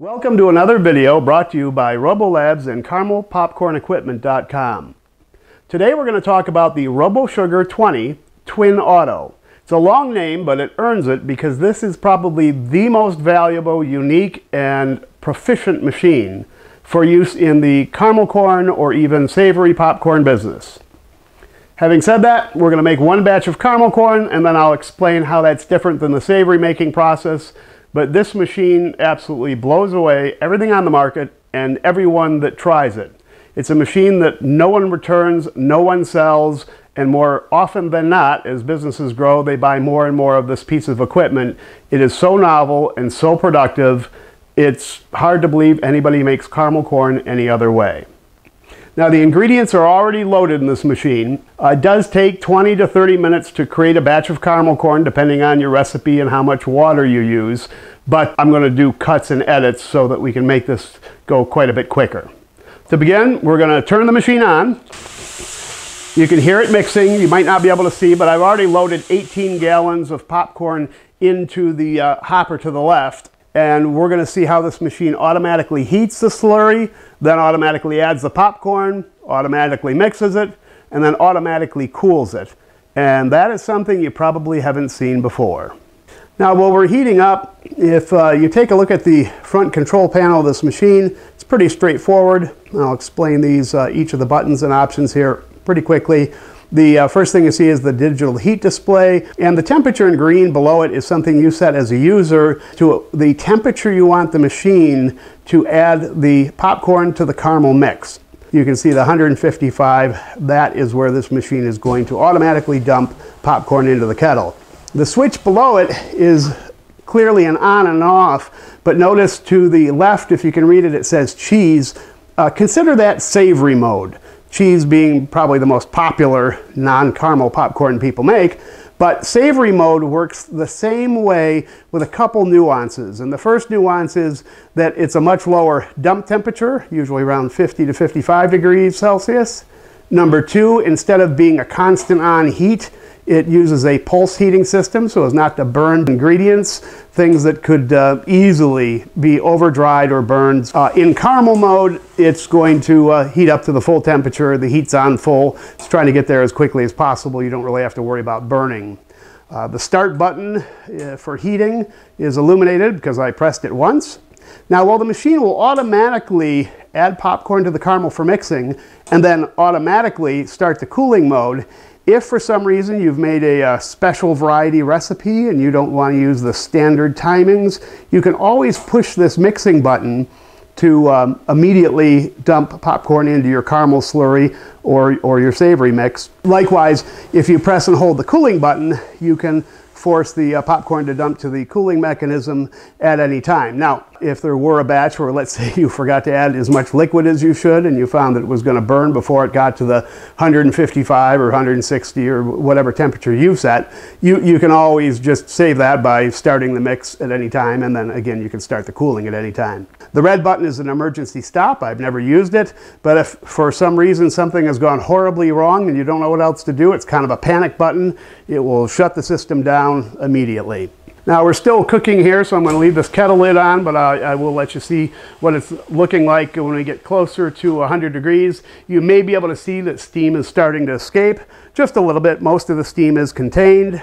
Welcome to another video brought to you by RoboLabs and CaramelPopcornEquipment.com. Today we're going to talk about the RoboSugar 20 Twin Auto. It's a long name, but it earns it because this is probably the most valuable, unique, and proficient machine for use in the caramel corn or even savory popcorn business. Having said that, we're going to make one batch of caramel corn and then I'll explain how that's different than the savory making process. But this machine absolutely blows away everything on the market and everyone that tries it. It's a machine that no one returns, no one sells, and more often than not, as businesses grow, they buy more and more of this piece of equipment. It is so novel and so productive it's hard to believe anybody makes caramel corn any other way. Now the ingredients are already loaded in this machine. Uh, it does take 20 to 30 minutes to create a batch of caramel corn depending on your recipe and how much water you use. But I'm going to do cuts and edits so that we can make this go quite a bit quicker. To begin, we're going to turn the machine on. You can hear it mixing. You might not be able to see, but I've already loaded 18 gallons of popcorn into the uh, hopper to the left and we're going to see how this machine automatically heats the slurry, then automatically adds the popcorn, automatically mixes it, and then automatically cools it. And that is something you probably haven't seen before. Now while we're heating up, if uh, you take a look at the front control panel of this machine, it's pretty straightforward. I'll explain these, uh, each of the buttons and options here pretty quickly. The uh, first thing you see is the digital heat display, and the temperature in green below it is something you set as a user to the temperature you want the machine to add the popcorn to the caramel mix. You can see the 155, that is where this machine is going to automatically dump popcorn into the kettle. The switch below it is clearly an on and off, but notice to the left, if you can read it, it says cheese. Uh, consider that savory mode cheese being probably the most popular non-caramel popcorn people make. But savory mode works the same way with a couple nuances. And the first nuance is that it's a much lower dump temperature, usually around 50 to 55 degrees Celsius. Number two, instead of being a constant on heat, it uses a pulse heating system so as not to burn ingredients, things that could uh, easily be over dried or burned. Uh, in caramel mode, it's going to uh, heat up to the full temperature. The heat's on full. It's trying to get there as quickly as possible. You don't really have to worry about burning. Uh, the start button uh, for heating is illuminated because I pressed it once. Now, while the machine will automatically add popcorn to the caramel for mixing and then automatically start the cooling mode, if for some reason you've made a, a, special variety recipe and you don't want to use the standard timings, you can always push this mixing button to um, immediately dump popcorn into your caramel slurry or, or your savory mix. Likewise, if you press and hold the cooling button, you can force the uh, popcorn to dump to the cooling mechanism at any time. Now, if there were a batch where let's say you forgot to add as much liquid as you should and you found that it was going to burn before it got to the 155 or 160 or whatever temperature you've set, you, you can always just save that by starting the mix at any time and then again you can start the cooling at any time. The red button is an emergency stop. I've never used it, but if for some reason something has gone horribly wrong and you don't know what else to do, it's kind of a panic button. It will shut the system down immediately. Now we're still cooking here, so I'm going to leave this kettle lid on, but I, I, will let you see what it's looking like when we get closer to 100 degrees. You may be able to see that steam is starting to escape, just a little bit. Most of the steam is contained.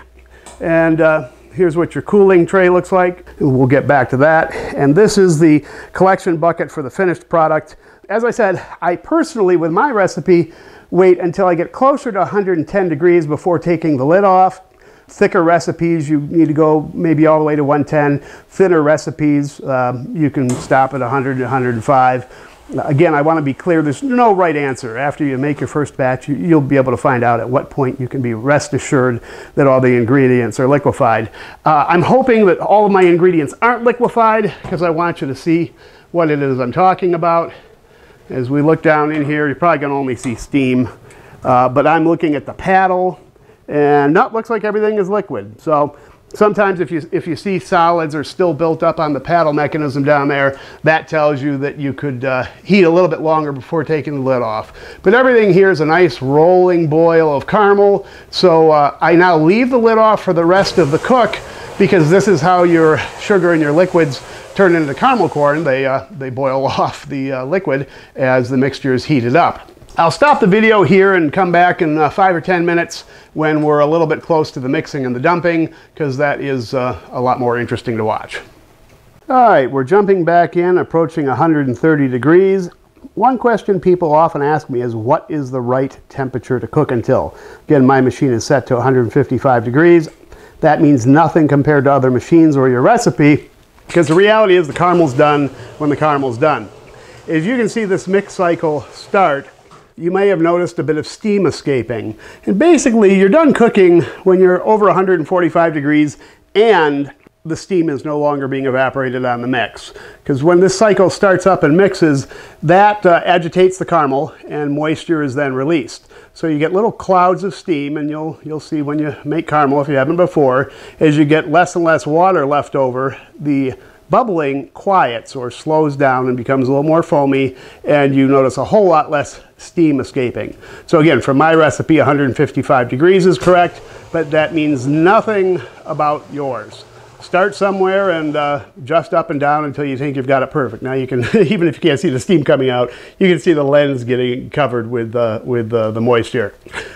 And uh, here's what your cooling tray looks like. We'll get back to that. And this is the collection bucket for the finished product. As I said, I personally, with my recipe, wait until I get closer to 110 degrees before taking the lid off thicker recipes, you need to go maybe all the way to 110. Thinner recipes, um, you can stop at 100 to 105. Again, I want to be clear, there's no right answer. After you make your first batch, you, will be able to find out at what point you can be rest assured that all the ingredients are liquefied. Uh, I'm hoping that all of my ingredients aren't liquefied because I want you to see what it is I'm talking about. As we look down in here, you're probably going to only see steam, uh, but I'm looking at the paddle, and nope, looks like everything is liquid. So sometimes if you, if you see solids are still built up on the paddle mechanism down there, that tells you that you could uh, heat a little bit longer before taking the lid off. But everything here is a nice rolling boil of caramel. So uh, I now leave the lid off for the rest of the cook because this is how your sugar and your liquids turn into caramel corn. They, uh, they boil off the uh, liquid as the mixture is heated up. I'll stop the video here and come back in uh, five or 10 minutes when we're a little bit close to the mixing and the dumping because that is uh, a lot more interesting to watch. All right, we're jumping back in, approaching 130 degrees. One question people often ask me is what is the right temperature to cook until? Again, my machine is set to 155 degrees. That means nothing compared to other machines or your recipe because the reality is the caramel's done when the caramel's done. As you can see this mix cycle start, you may have noticed a bit of steam escaping. And basically you're done cooking when you're over 145 degrees and the steam is no longer being evaporated on the mix. Because when this cycle starts up and mixes, that uh, agitates the caramel and moisture is then released. So you get little clouds of steam and you'll, you'll see when you make caramel, if you haven't before, as you get less and less water left over, the bubbling quiets or slows down and becomes a little more foamy and you notice a whole lot less steam escaping. So again, for my recipe, 155 degrees is correct, but that means nothing about yours start somewhere and uh, just up and down until you think you've got it perfect. Now you can, even if you can't see the steam coming out, you can see the lens getting covered with, uh, with uh, the moisture.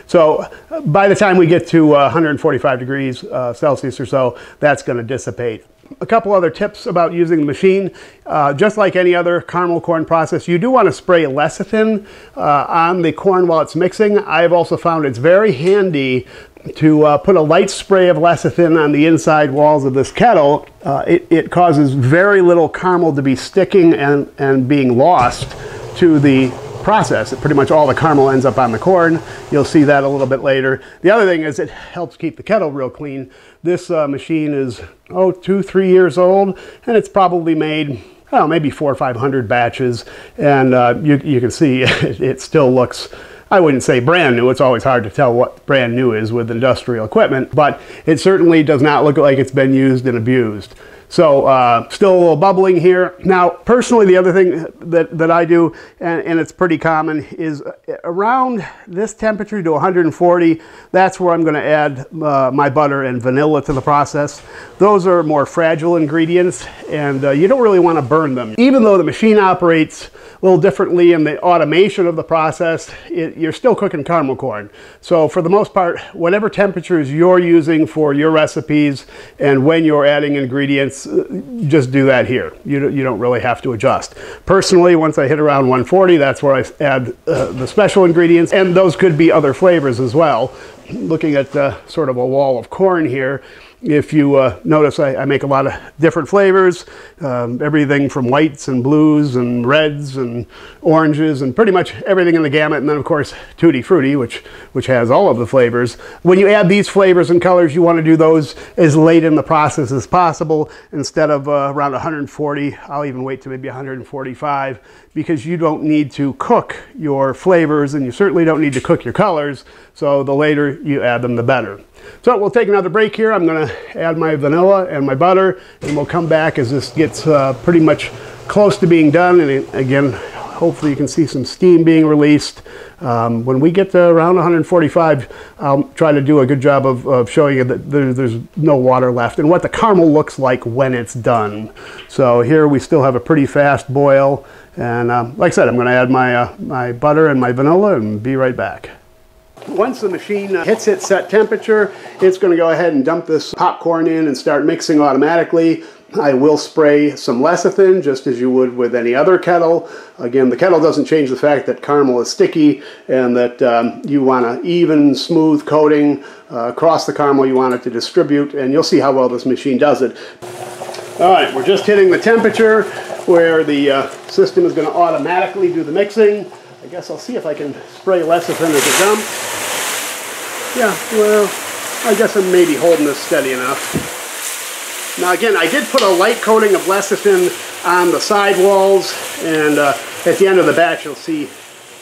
So by the time we get to 145 uh, degrees uh, Celsius or so, that's going to dissipate. A couple other tips about using the machine. Uh, just like any other caramel corn process, you do want to spray lecithin uh, on the corn while it's mixing. I've also found it's very handy to uh, put a light spray of lecithin on the inside walls of this kettle. Uh, it, it, causes very little caramel to be sticking and, and being lost to the process. Pretty much all the caramel ends up on the corn. You'll see that a little bit later. The other thing is it helps keep the kettle real clean. This uh, machine is, oh, two, three years old, and it's probably made oh, maybe four or 500 batches. And uh, you, you can see it, it still looks I wouldn't say brand new. It's always hard to tell what brand new is with industrial equipment, but it certainly does not look like it's been used and abused. So uh, still a little bubbling here. Now, personally, the other thing that, that I do, and, and, it's pretty common, is around this temperature to 140, that's where I'm gonna add uh, my butter and vanilla to the process. Those are more fragile ingredients, and uh, you don't really wanna burn them. Even though the machine operates a little differently in the automation of the process, it, you're still cooking caramel corn. So for the most part, whatever temperatures you're using for your recipes and when you're adding ingredients, just do that here. You, you don't really have to adjust. Personally, once I hit around 140, that's where I add uh, the special ingredients, and those could be other flavors as well. Looking at uh, sort of a wall of corn here, if you uh, notice, I, I, make a lot of different flavors, um, everything from whites and blues and reds and oranges and pretty much everything in the gamut. And then of course, Tutti Frutti, which, which has all of the flavors. When you add these flavors and colors, you want to do those as late in the process as possible. Instead of uh, around 140, I'll even wait to maybe 145 because you don't need to cook your flavors and you certainly don't need to cook your colors. So the later you add them, the better. So we'll take another break here. I'm going to add my vanilla and my butter, and we'll come back as this gets uh, pretty much close to being done. And again, hopefully you can see some steam being released. Um, when we get to around 145, I'll try to do a good job of, of showing you that there, there's no water left and what the caramel looks like when it's done. So here we still have a pretty fast boil. And um, like I said, I'm going to add my, uh, my butter and my vanilla and be right back. Once the machine hits its set temperature, it's going to go ahead and dump this popcorn in and start mixing automatically. I will spray some lecithin just as you would with any other kettle. Again, the kettle doesn't change the fact that caramel is sticky and that um, you want an even, smooth coating uh, across the caramel. You want it to distribute and you'll see how well this machine does it. All right, we're just hitting the temperature where the uh, system is going to automatically do the mixing. I guess I'll see if I can spray lecithin as a dump. Yeah, well, I guess I'm maybe holding this steady enough. Now again, I did put a light coating of lecithin on the side walls, and uh, at the end of the batch you'll see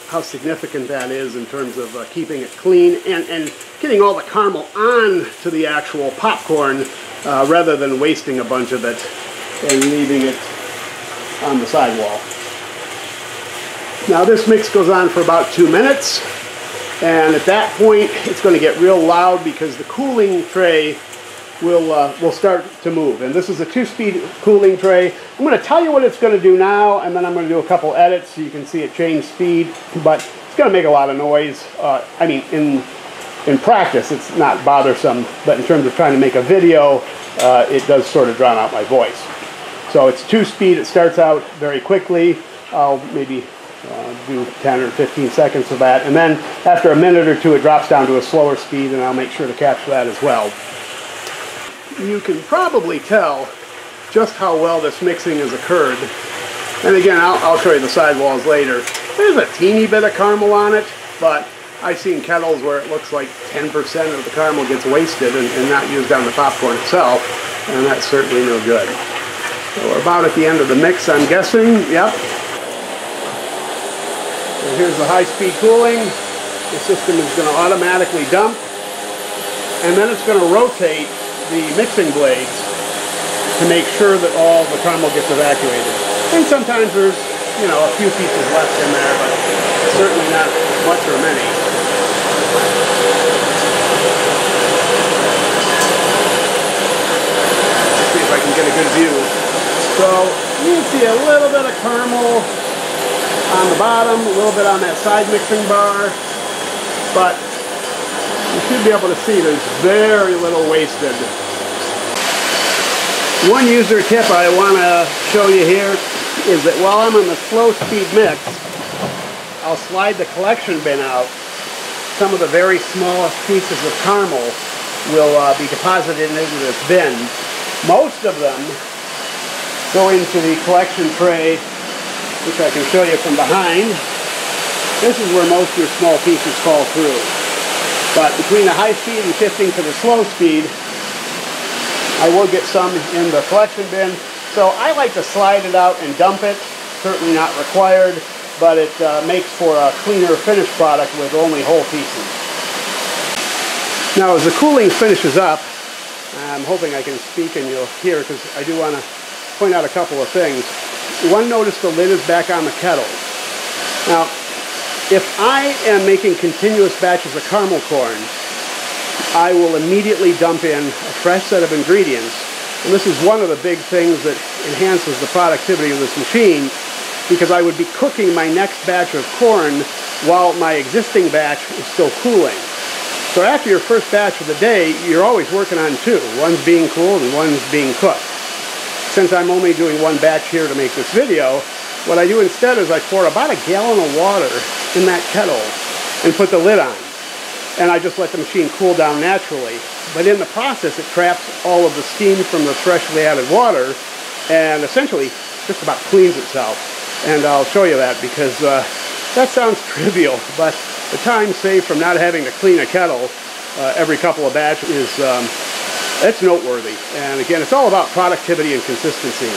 how significant that is in terms of uh, keeping it clean and, and getting all the caramel on to the actual popcorn uh, rather than wasting a bunch of it and leaving it on the sidewall. Now this mix goes on for about two minutes and at that point it's going to get real loud because the cooling tray will uh, will start to move. And this is a two-speed cooling tray. I'm going to tell you what it's going to do now, and then I'm going to do a couple edits so you can see it change speed. But it's going to make a lot of noise. Uh, I mean, in in practice, it's not bothersome, but in terms of trying to make a video, uh, it does sort of drown out my voice. So it's two-speed. It starts out very quickly. I'll maybe uh, do 10 or 15 seconds of that. And then after a minute or two, it drops down to a slower speed, and I'll make sure to capture that as well. You can probably tell just how well this mixing has occurred. And again, I'll, I'll show you the sidewalls later. There's a teeny bit of caramel on it, but I've seen kettles where it looks like 10% of the caramel gets wasted and, and not used on the popcorn itself, and that's certainly no good. So we're about at the end of the mix, I'm guessing. Yep, and here's the high-speed cooling. The system is going to automatically dump. And then it's going to rotate the mixing blades to make sure that all the caramel gets evacuated. And sometimes there's, you know, a few pieces left in there, but certainly not much or many. Let's see if I can get a good view. So you can see a little bit of caramel on the bottom, a little bit on that side mixing bar, but you should be able to see there's very little wasted. One user tip I want to show you here is that while I'm on the slow speed mix, I'll slide the collection bin out. Some of the very smallest pieces of caramel will uh, be deposited into this bin. Most of them go into the collection tray which I can show you from behind. This is where most of your small pieces fall through. But between the high speed and shifting to the slow speed, I will get some in the collection bin. So I like to slide it out and dump it. Certainly not required, but it uh, makes for a cleaner finished product with only whole pieces. Now as the cooling finishes up, I'm hoping I can speak and you'll hear because I do want to point out a couple of things one, notice the lid is back on the kettle. Now, if I am making continuous batches of caramel corn, I will immediately dump in a fresh set of ingredients. And this is one of the big things that enhances the productivity of this machine because I would be cooking my next batch of corn while my existing batch is still cooling. So after your first batch of the day, you're always working on two. One's being cooled and one's being cooked since I'm only doing one batch here to make this video, what I do instead is I pour about a gallon of water in that kettle and put the lid on. And I just let the machine cool down naturally. But in the process, it traps all of the steam from the freshly added water and essentially just about cleans itself. And I'll show you that because uh, that sounds trivial, but the time saved from not having to clean a kettle uh, every couple of batches is um, that's noteworthy. And again, it's all about productivity and consistency.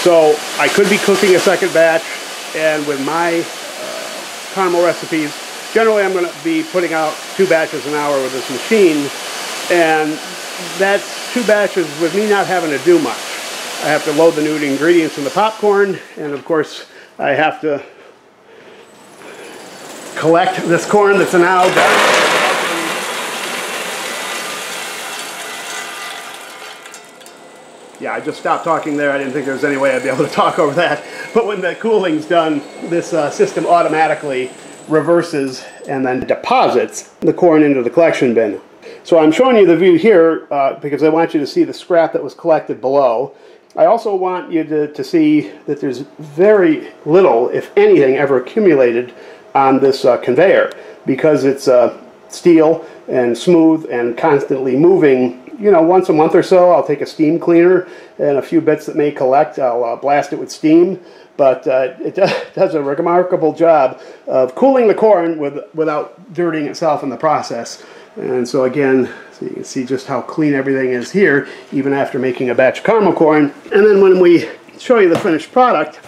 So I could be cooking a second batch, and with my uh, caramel recipes, generally I'm going to be putting out two batches an hour with this machine, and that's two batches with me not having to do much. I have to load the new ingredients in the popcorn, and of course I have to collect this corn that's now done. Yeah, I just stopped talking there. I didn't think there was any way I'd be able to talk over that. But when the cooling's done, this uh, system automatically reverses and then deposits the corn into the collection bin. So I'm showing you the view here uh, because I want you to see the scrap that was collected below. I also want you to, to see that there's very little, if anything, ever accumulated on this uh, conveyor because it's uh, steel and smooth and constantly moving you know, once a month or so, I'll take a steam cleaner and a few bits that may collect. I'll uh, blast it with steam, but uh, it does a remarkable job of cooling the corn with, without dirtying itself in the process. And so again, so you can see just how clean everything is here, even after making a batch of caramel corn. And then when we show you the finished product,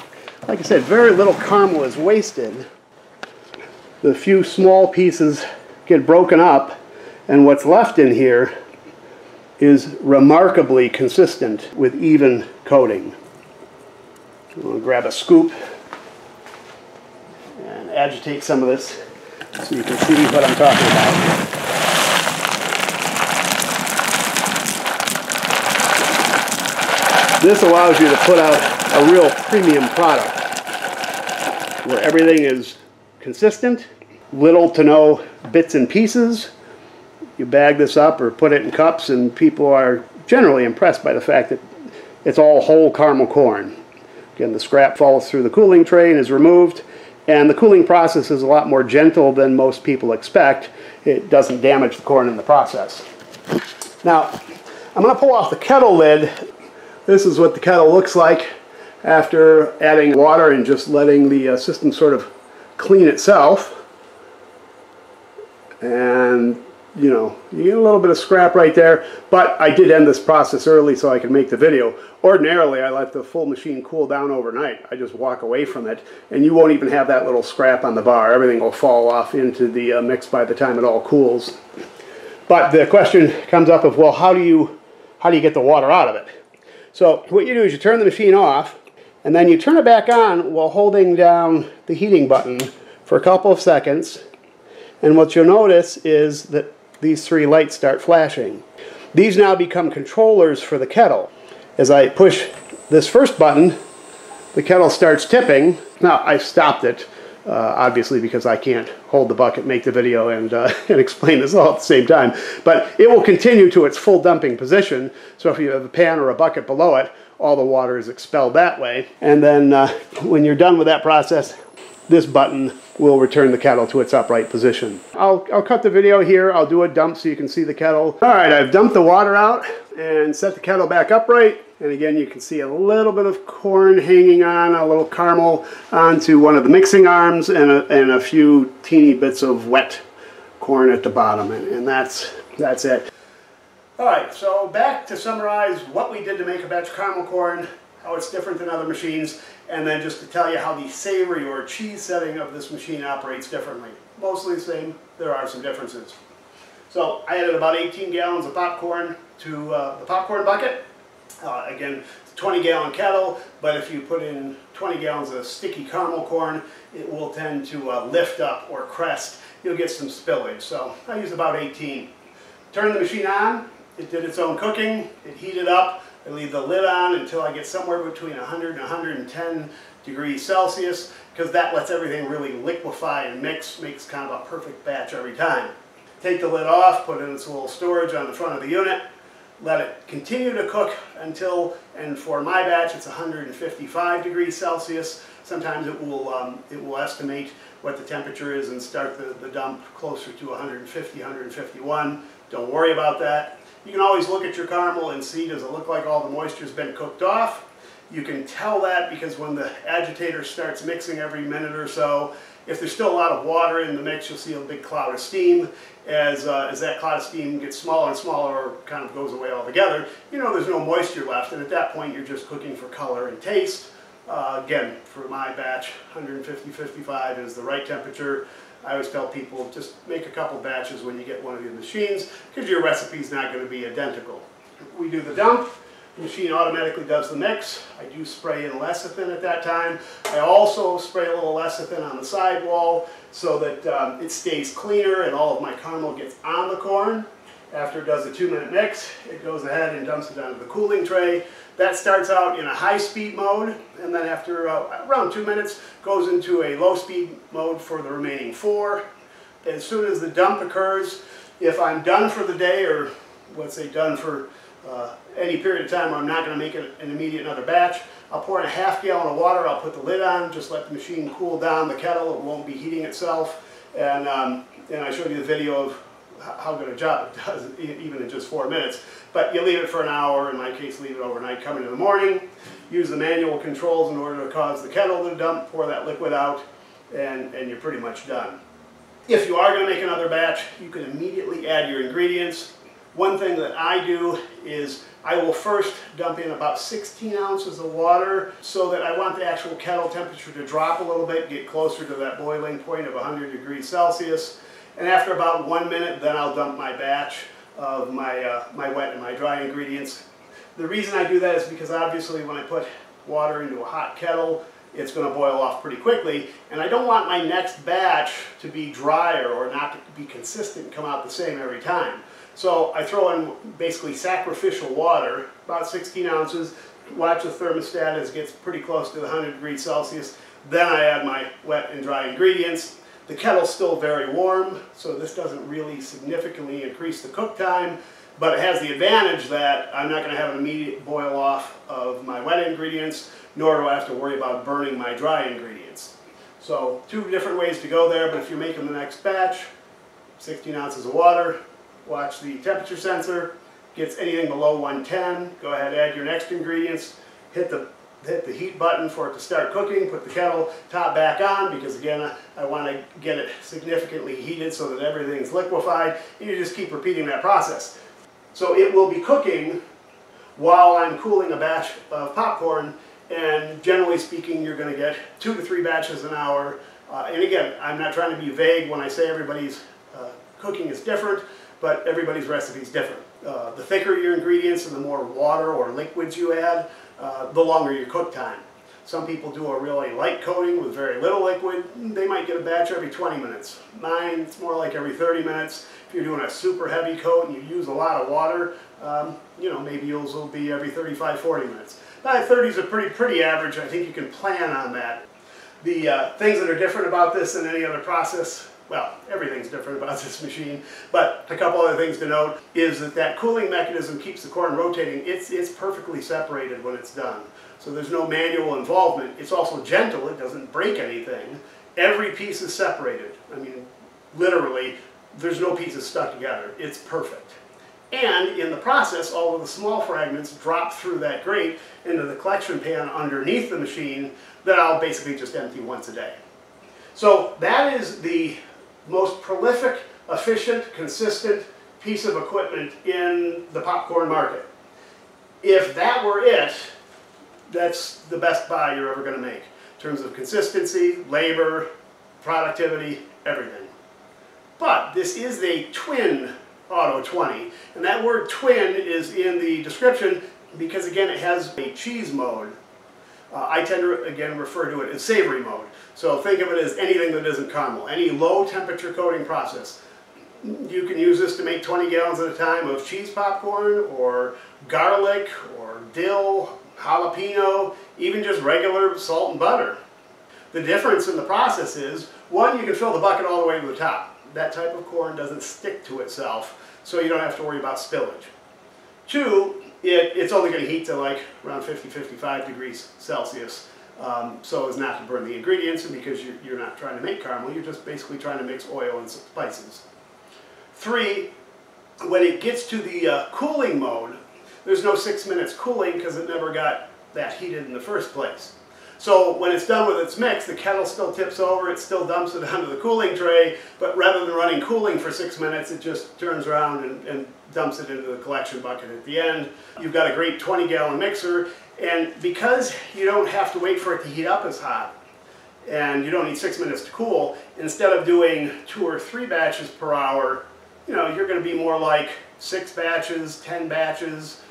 like I said, very little caramel is wasted. The few small pieces get broken up, and what's left in here is remarkably consistent with even coating. I'll grab a scoop and agitate some of this so you can see what I'm talking about. This allows you to put out a real premium product where everything is consistent, little to no bits and pieces. You bag this up or put it in cups and people are generally impressed by the fact that it's all whole caramel corn. Again, the scrap falls through the cooling tray and is removed, and the cooling process is a lot more gentle than most people expect. It doesn't damage the corn in the process. Now, I'm going to pull off the kettle lid. This is what the kettle looks like after adding water and just letting the uh, system sort of clean itself. And you know, you get a little bit of scrap right there, but I did end this process early so I could make the video. Ordinarily, I let the full machine cool down overnight. I just walk away from it, and you won't even have that little scrap on the bar. Everything will fall off into the uh, mix by the time it all cools. But the question comes up of, well, how do you, how do you get the water out of it? So what you do is you turn the machine off, and then you turn it back on while holding down the heating button for a couple of seconds. And what you'll notice is that these three lights start flashing. These now become controllers for the kettle. As I push this first button, the kettle starts tipping. Now, I stopped it, uh, obviously, because I can't hold the bucket, make the video, and, uh, and explain this all at the same time. But it will continue to its full dumping position. So if you have a pan or a bucket below it, all the water is expelled that way. And then uh, when you're done with that process, this button will return the kettle to its upright position. I'll, I'll cut the video here. I'll do a dump so you can see the kettle. All right, I've dumped the water out and set the kettle back upright. And again, you can see a little bit of corn hanging on, a little caramel onto one of the mixing arms and a, and a few teeny bits of wet corn at the bottom. And, and that's, that's it. All right, so back to summarize what we did to make a batch of caramel corn how it's different than other machines, and then just to tell you how the savory or cheese setting of this machine operates differently. Mostly the same, there are some differences. So I added about 18 gallons of popcorn to uh, the popcorn bucket. Uh, again, 20 gallon kettle, but if you put in 20 gallons of sticky caramel corn, it will tend to uh, lift up or crest. You'll get some spillage. So I used about 18. Turn the machine on, it did its own cooking, it heated up, I leave the lid on until I get somewhere between 100 and 110 degrees Celsius because that lets everything really liquefy and mix, makes kind of a perfect batch every time. Take the lid off, put in its little storage on the front of the unit, let it continue to cook until, and for my batch it's 155 degrees Celsius. Sometimes it will, um, it will estimate what the temperature is and start the, the dump closer to 150, 151. Don't worry about that. You can always look at your caramel and see does it look like all the moisture's been cooked off. You can tell that because when the agitator starts mixing every minute or so, if there's still a lot of water in the mix, you'll see a big cloud of steam. As, uh, as that cloud of steam gets smaller and smaller or kind of goes away altogether, you know there's no moisture left. And at that point, you're just cooking for color and taste. Uh, again, for my batch, 150-55 is the right temperature. I always tell people just make a couple batches when you get one of your machines because your recipe is not going to be identical. We do the dump. The machine automatically does the mix. I do spray in lecithin at that time. I also spray a little lecithin on the sidewall so that um, it stays cleaner and all of my caramel gets on the corn. After it does a two minute mix, it goes ahead and dumps it onto the cooling tray. That starts out in a high speed mode and then after uh, around two minutes goes into a low speed mode for the remaining four. As soon as the dump occurs, if I'm done for the day or let's say done for uh, any period of time where I'm not going to make an, immediate another batch, I'll pour in a half gallon of water, I'll put the lid on, just let the machine cool down the kettle, it won't be heating itself. And, um, and I showed you the video of how good a job it does, even in just four minutes. But you leave it for an hour, in my case leave it overnight, come in the morning, use the manual controls in order to cause the kettle to dump, pour that liquid out, and, and you're pretty much done. If you are going to make another batch, you can immediately add your ingredients. One thing that I do is I will first dump in about 16 ounces of water so that I want the actual kettle temperature to drop a little bit, get closer to that boiling point of 100 degrees Celsius. And after about one minute, then I'll dump my batch of my, uh, my wet and my dry ingredients. The reason I do that is because obviously when I put water into a hot kettle, it's going to boil off pretty quickly. And I don't want my next batch to be drier or not to be consistent come out the same every time. So I throw in basically sacrificial water, about 16 ounces, watch the thermostat as it gets pretty close to the 100 degrees Celsius. Then I add my wet and dry ingredients. The kettle's still very warm, so this doesn't really significantly increase the cook time, but it has the advantage that I'm not going to have an immediate boil off of my wet ingredients, nor do I have to worry about burning my dry ingredients. So two different ways to go there, but if you're making the next batch, 16 ounces of water, watch the temperature sensor, gets anything below 110, go ahead add your next ingredients, hit the hit the heat button for it to start cooking, put the kettle top back on because again I, I want to get it significantly heated so that everything's liquefied and you just keep repeating that process. So it will be cooking while I'm cooling a batch of popcorn and generally speaking you're going to get two to three batches an hour uh, and again I'm not trying to be vague when I say everybody's uh, cooking is different but everybody's recipe is different. Uh, the thicker your ingredients and the more water or liquids you add, uh, the longer your cook time. Some people do a really light coating with very little liquid. They might get a batch every 20 minutes. Mine, it's more like every 30 minutes. If you're doing a super heavy coat and you use a lot of water, um, you know, maybe yours will be every 35, 40 minutes. But 30 is a pretty, pretty average. I think you can plan on that. The uh, things that are different about this than any other process well, everything's different about this machine, but a couple other things to note is that that cooling mechanism keeps the corn rotating. It's, it's perfectly separated when it's done. So there's no manual involvement. It's also gentle, it doesn't break anything. Every piece is separated. I mean, literally, there's no pieces stuck together. It's perfect. And in the process, all of the small fragments drop through that grate into the collection pan underneath the machine that I'll basically just empty once a day. So that is the most prolific, efficient, consistent piece of equipment in the popcorn market. If that were it, that's the best buy you're ever going to make in terms of consistency, labor, productivity, everything. But this is a twin Auto 20, and that word twin is in the description because again it has a cheese mode uh, I tend to, again, refer to it as savory mode. So think of it as anything that isn't caramel, any low temperature coating process. You can use this to make 20 gallons at a time of cheese popcorn or garlic or dill, jalapeno, even just regular salt and butter. The difference in the process is, one, you can fill the bucket all the way to the top. That type of corn doesn't stick to itself, so you don't have to worry about spillage. Two, it, it's only going to heat to like around 50, 55 degrees Celsius. Um, so as not to burn the ingredients and because you're, you're not trying to make caramel, you're just basically trying to mix oil and spices. Three, when it gets to the uh, cooling mode, there's no six minutes cooling because it never got that heated in the first place. So when it's done with its mix, the kettle still tips over, it still dumps it onto the cooling tray, but rather than running cooling for six minutes, it just turns around and, and dumps it into the collection bucket at the end. You've got a great 20 gallon mixer, and because you don't have to wait for it to heat up as hot, and you don't need six minutes to cool, instead of doing two or three batches per hour, you know, you're going to be more like six batches, 10 batches,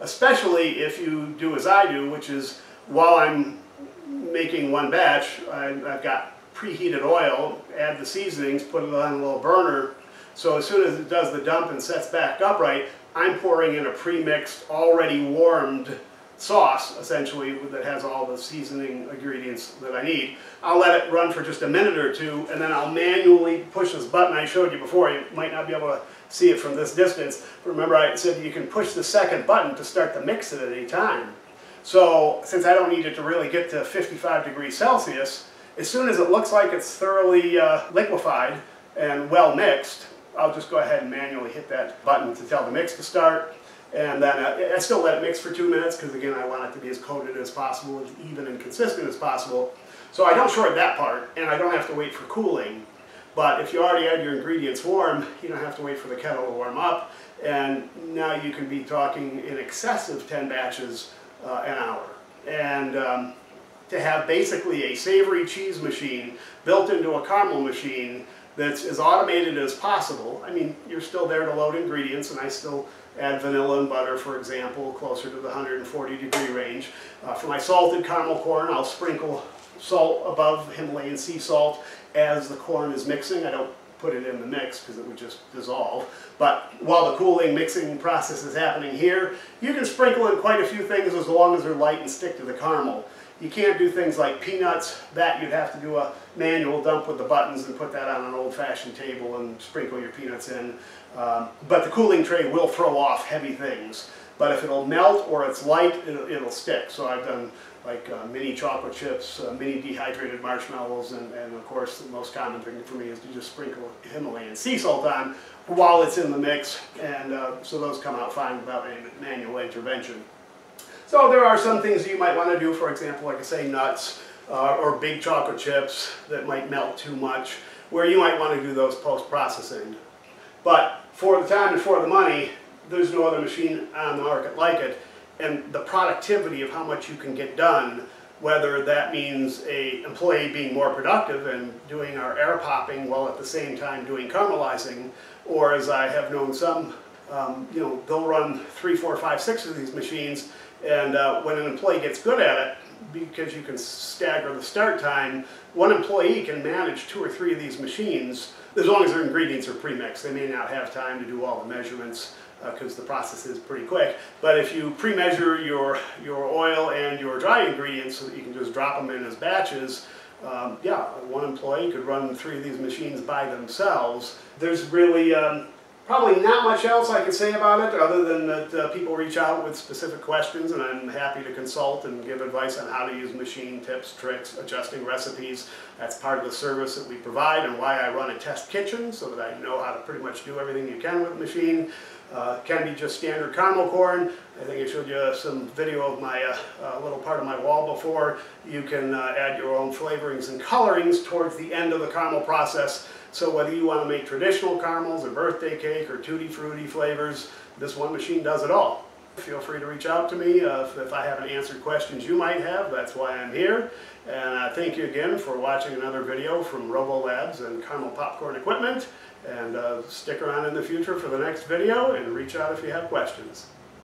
especially if you do as I do, which is while I'm making one batch, I, have got preheated oil, add the seasonings, put it on a little burner. So as soon as it does the dump and sets back upright, I'm pouring in a pre-mixed, already warmed sauce, essentially, that has all the seasoning ingredients that I need. I'll let it run for just a minute or two, and then I'll manually push this button I showed you before. You might not be able to see it from this distance. Remember I said you can push the second button to start the mix at any time. So since I don't need it to really get to 55 degrees Celsius, as soon as it looks like it's thoroughly uh, liquefied and well mixed, I'll just go ahead and manually hit that button to tell the mix to start. And then uh, I still let it mix for two minutes because again I want it to be as coated as possible, as even and consistent as possible. So I don't short that part and I don't have to wait for cooling. But if you already had your ingredients warm, you don't have to wait for the kettle to warm up. And now you can be talking in excess of 10 batches uh, an hour. And um, to have basically a savory cheese machine built into a caramel machine that's as automated as possible. I mean, you're still there to load ingredients, and I still add vanilla and butter, for example, closer to the 140 degree range. Uh, for my salted caramel corn, I'll sprinkle salt above Himalayan sea salt as the corn is mixing. I don't put it in the mix because it would just dissolve. But while the cooling mixing process is happening here, you can sprinkle in quite a few things as long as they're light and stick to the caramel. You can't do things like peanuts. That you'd have to do a manual dump with the buttons and put that on an old-fashioned table and sprinkle your peanuts in. Um, but the cooling tray will throw off heavy things. But if it'll melt or it's light, it'll, it'll stick. So I've done like uh, mini chocolate chips, uh, mini dehydrated marshmallows, and, and of course the most common thing for me is to just sprinkle Himalayan sea salt on while it's in the mix, and uh, so those come out fine without any manual intervention. So there are some things you might want to do, for example, like I say, nuts uh, or big chocolate chips that might melt too much, where you might want to do those post-processing. But for the time and for the money, there's no other machine on the market like it, and the productivity of how much you can get done, whether that means a employee being more productive and doing our air popping while at the same time doing caramelizing, or as I have known some, um, you know, they'll run three, four, five, six of these machines, and uh, when an employee gets good at it, because you can stagger the start time, one employee can manage two or three of these machines as long as their ingredients are pre-mixed. They may not have time to do all the measurements because the process is pretty quick. But if you pre-measure your, your oil and your dry ingredients so that you can just drop them in as batches, um, yeah, one employee could run three of these machines by themselves. There's really um, probably not much else I could say about it other than that uh, people reach out with specific questions and I'm happy to consult and give advice on how to use machine tips, tricks, adjusting recipes. That's part of the service that we provide and why I run a test kitchen so that I know how to pretty much do everything you can with the machine. Uh, can be just standard caramel corn. I think I showed you some video of my uh, uh, little part of my wall before. You can uh, add your own flavorings and colorings towards the end of the caramel process. So whether you want to make traditional caramels or birthday cake or tutti frutti flavors, this one machine does it all. Feel free to reach out to me uh, if, I haven't answered questions you might have. That's why I'm here. And uh, thank you again for watching another video from Robo Labs and Caramel Popcorn Equipment. And uh, stick around in the future for the next video and reach out if you have questions.